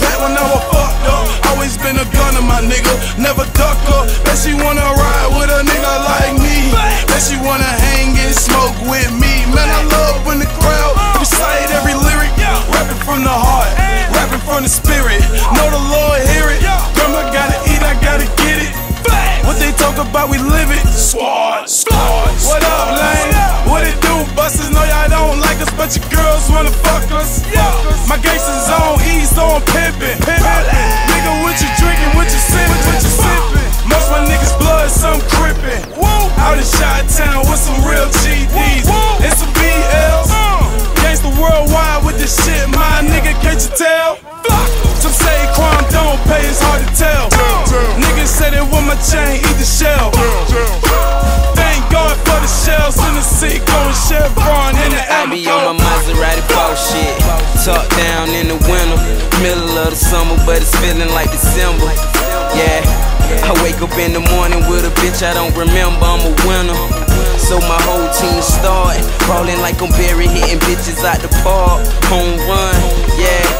back when I was fucked up. Always been a gunner, my nigga. Never duck up. Bet she wanna ride with a nigga like me. Bet she wanna hang and smoke with me. Man, I love when the crowd recite every lyric. Rapping from the heart, rapping from the spirit. Know the Lord hear it. Grandma gotta eat, I gotta get it. What they talk about, we live it. Squad, squad. What up, lame? Fuck us. My gangsters on E, so I'm be on my Maserati bullshit. Top down in the winter, middle of the summer, but it's feeling like December. Yeah, I wake up in the morning with a bitch I don't remember. I'm a winner. So my whole team start Ballin' like I'm Barry, hitting bitches out the park. Home run, yeah.